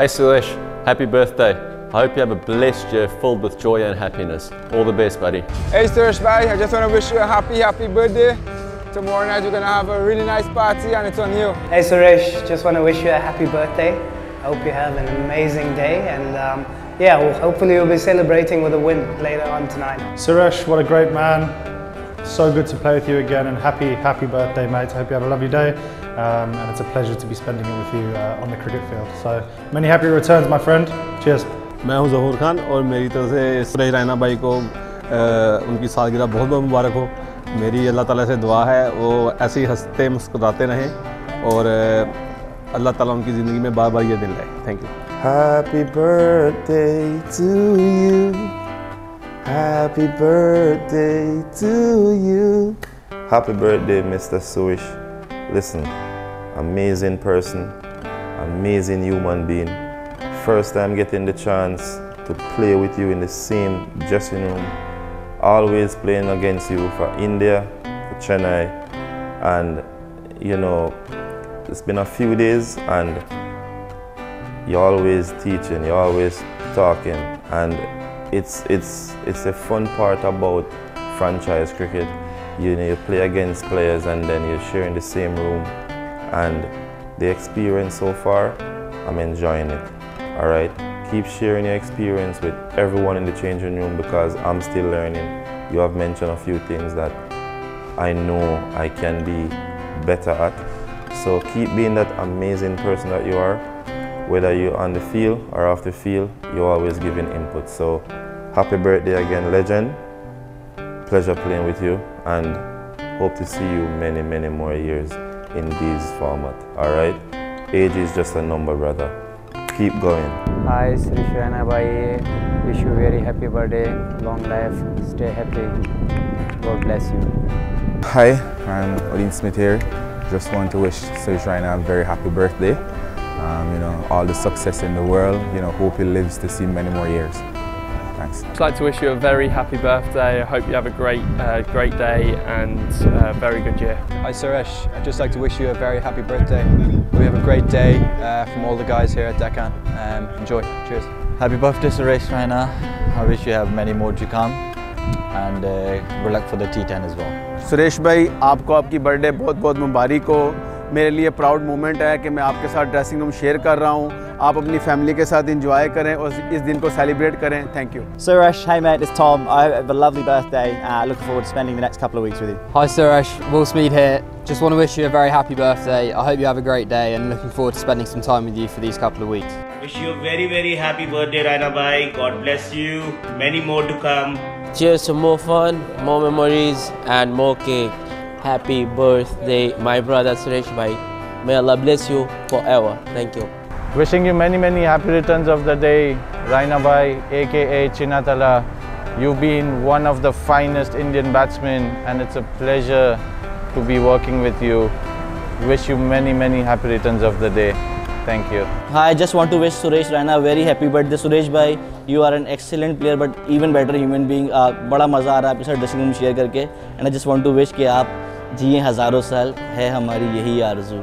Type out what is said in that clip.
Hey Suresh, happy birthday. I hope you have a blessed year filled with joy and happiness. All the best, buddy. Hey Suresh bhai, I just want to wish you a happy, happy birthday. Tomorrow night we're going to have a really nice party and it's on you. Hey Suresh, just want to wish you a happy birthday. I hope you have an amazing day and um, yeah, well, hopefully you'll be celebrating with a win later on tonight. Suresh, what a great man. So good to play with you again and happy, happy birthday, mate. I hope you have a lovely day um, and it's a pleasure to be spending it with you uh, on the cricket field. So many happy returns, my friend. Cheers. मैं हूँ जहूर खान और मेरी तरफ़ से सुरेश रैना भाई को आ, उनकी सालगिरह बहुत बहुत मुबारक हो मेरी अल्लाह ताला से दुआ है वो ऐसे ही हँसते मुस्कुराते रहें और अल्लाह ताला उनकी ज़िंदगी में बार बार ये दिन लाए thank you Happy birthday to you. Happy birthday to you. Happy birthday, Mr. Suish. Listen, amazing person, amazing human being. First time getting the chance to play with you in the same dressing room. Always playing against you for India, for Chennai. And, you know, it's been a few days and you're always teaching, you're always talking, and it's it's it's a fun part about franchise cricket. You know, you play against players and then you're sharing the same room, and the experience so far, I'm enjoying it. All right, keep sharing your experience with everyone in the changing room because I'm still learning. You have mentioned a few things that I know I can be better at. So keep being that amazing person that you are whether you're on the field or off the field, you're always giving input. So happy birthday again, legend. Pleasure playing with you and hope to see you many, many more years in this format. All right? Age is just a number, brother. Keep going. Hi Suresh Raina bhai, wish you very happy birthday, long life, stay happy. God bless you. Hi, I'm Odean Smith here. Just want to wish Suresh Raina a very happy birthday. Um, you know, all the success in the world. You know, hope he lives to see many more years. Thanks. I'd like to wish you a very happy birthday. I hope you have a great, uh, great day and a very good year. Hi Suresh, I'd just like to wish you a very happy birthday. We have a great day uh, from all the guys here at Deccan. Um, enjoy. Cheers. Happy birthday Suresh Raina. I wish you have many more to come and uh, good luck for the T10 as well. Suresh भाई आपको आपकी birthday बहुत बहुत मुबारक हो मेरे लिए proud moment है कि मैं आपके साथ ड्रेसिंग रूम शेयर कर रहा हूँ आप अपनी फैमिली के साथ इंजॉय करें और इस दिन को सेलिब्रेट करें thank you Suresh, hey mate, it's Tom. I have a lovely birthday. Uh, looking forward to spending the next couple of weeks with you. Hi Suresh, Will Smeed here. Just want to wish you a very happy birthday. I hope you have a great day and looking forward to spending some time with you for these couple of weeks. Wish you a very very happy birthday Raina Bhai. God bless you. Many more to come. Cheers to more fun, more memories and more cake. Happy birthday my brother Suresh Bhai. May Allah bless you forever. Thank you. Wishing you many, many happy returns of the day. Raina Bhai, aka Chinna Thala, you've been one of the finest Indian batsmen and it's a pleasure to be working with you. Wish you many, many happy returns of the day. Thank you. Hi, I just want to wish Suresh Raina very happy birthday. Suresh bhai, you are an excellent player but even better human being. Uh, बड़ा मज़ा आ रहा है आपके साथ dressing room share करके and I just want to wish कि आप जिए हज़ारों साल है हमारी यही आरजू